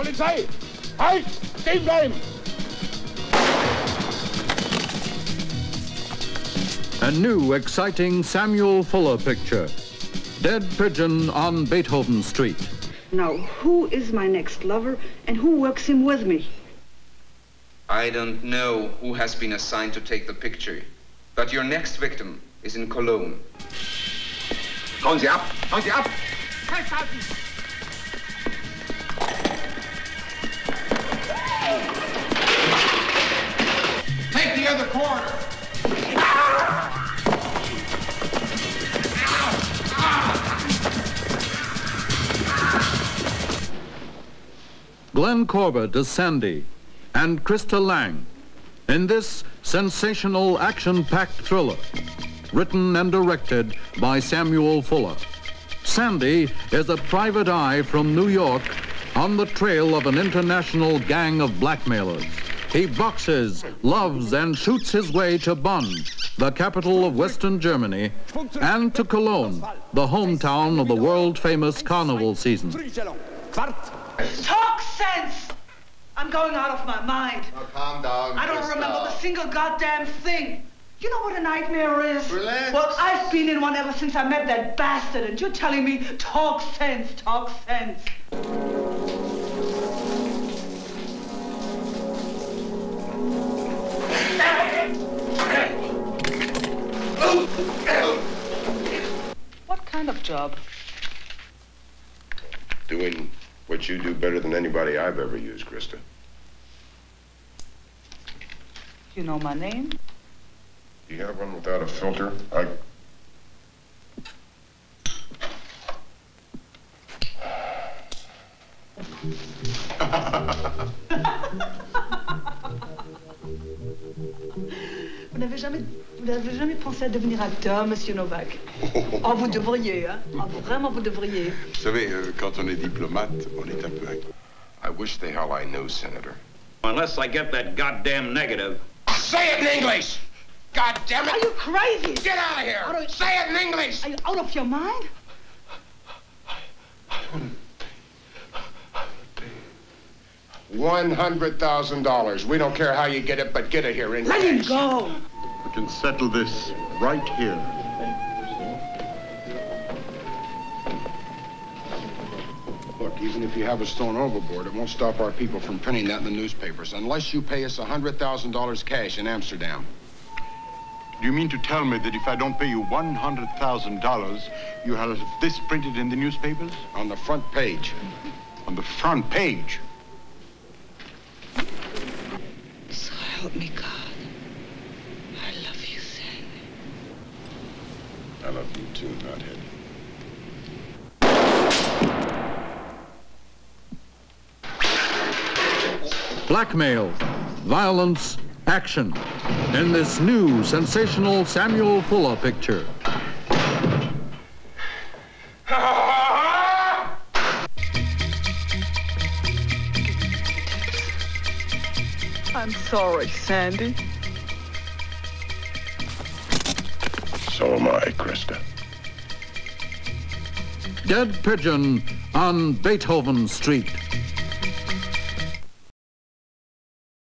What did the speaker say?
Polizei! Halt! Stehen bleiben! A new, exciting Samuel Fuller picture. Dead Pigeon on Beethoven Street. Now, who is my next lover and who works him with me? I don't know who has been assigned to take the picture, but your next victim is in Cologne. Hauen Sie ab! Hauen Sie ab! Festhalten! Other corner! Glenn Corbett as Sandy and Christa Lang in this sensational action-packed thriller written and directed by Samuel Fuller. Sandy is a private eye from New York on the trail of an international gang of blackmailers. He boxes, loves, and shoots his way to Bonn, the capital of Western Germany, and to Cologne, the hometown of the world-famous carnival season. Talk sense! I'm going out of my mind. Now, calm down. I don't Christa. remember the single goddamn thing. You know what a nightmare is? Relax. Well, I've been in one ever since I met that bastard, and you're telling me talk sense, talk sense. Kind of job? Doing what you do better than anybody I've ever used, Christa. You know my name? Do you have one without a filter? I. jamais, vous n'avez jamais pensé à devenir acteur, Monsieur Novak Oh, vous devriez, hein Oh, vraiment, vous devriez. Vous savez, euh, quand on est diplomate, on est un peu. inc- I wish the hell I knew, Senator. Unless I get that goddamn negative. Say it in English! God damn Are it! you crazy? Get out of here! Out of- Say it in English! Are you out of your mind? One hundred thousand dollars. We don't care how you get it, but get it here in Let him go. We can settle this right here. Look, even if you have us thrown overboard, it won't stop our people from printing that in the newspapers unless you pay us a hundred thousand dollars cash in Amsterdam. Do you mean to tell me that if I don't pay you $100,000, you have this printed in the newspapers? On the front page. On the front page? So help me God. I love you, Sandy. I love you too, Knothead. blackmail, violence, action in this new sensational Samuel Fuller picture. I'm sorry, Sandy. So am I, Christa. Dead Pigeon on Beethoven Street.